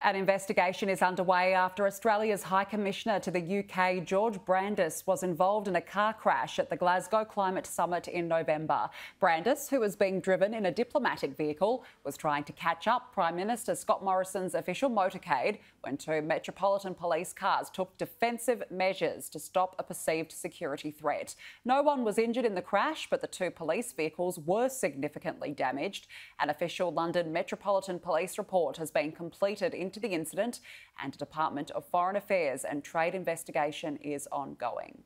An investigation is underway after Australia's High Commissioner to the UK, George Brandis, was involved in a car crash at the Glasgow Climate Summit in November. Brandis, who was being driven in a diplomatic vehicle, was trying to catch up Prime Minister Scott Morrison's official motorcade when two Metropolitan Police cars took defensive measures to stop a perceived security threat. No one was injured in the crash, but the two police vehicles were significantly damaged. An official London Metropolitan Police report has been completed in into the incident, and a Department of Foreign Affairs and Trade investigation is ongoing.